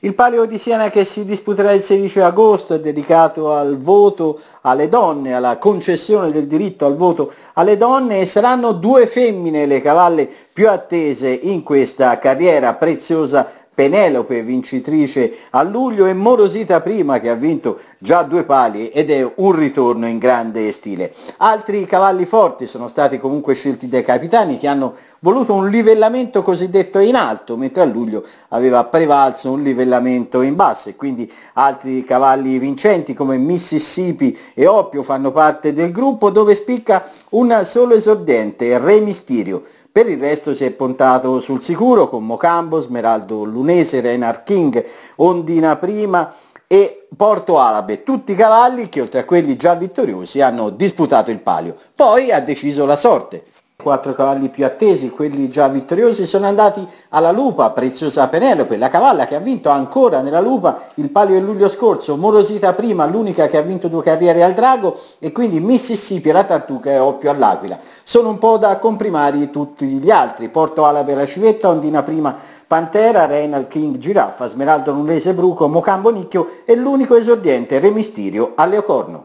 Il Palio di Siena che si disputerà il 16 agosto è dedicato al voto alle donne, alla concessione del diritto al voto alle donne e saranno due femmine le cavalle più attese in questa carriera preziosa Penelope vincitrice a luglio e Morosita prima che ha vinto già due pali ed è un ritorno in grande stile. Altri cavalli forti sono stati comunque scelti dai capitani che hanno voluto un livellamento cosiddetto in alto, mentre a luglio aveva prevalso un livellamento in basso e quindi altri cavalli vincenti come Mississippi e Oppio fanno parte del gruppo dove spicca un solo esordiente, Re Mysterio. Per il resto si è puntato sul sicuro con Mocambo, Smeraldo Lunese, Reinhard King, Ondina Prima e Porto Alabe, tutti cavalli che oltre a quelli già vittoriosi hanno disputato il palio. Poi ha deciso la sorte quattro cavalli più attesi, quelli già vittoriosi, sono andati alla Lupa, preziosa Penelope, la cavalla che ha vinto ancora nella Lupa il palio del luglio scorso, Morosita prima, l'unica che ha vinto due carriere al Drago e quindi Mississippi, la Tartuca e Oppio all'Aquila. Sono un po' da comprimari tutti gli altri, Porto Alabe la Civetta, Ondina prima Pantera, Reynald King Giraffa, Smeraldo Nunese Bruco, Mocambo Nicchio e l'unico esordiente Re Mysterio a Leocorno.